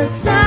the time.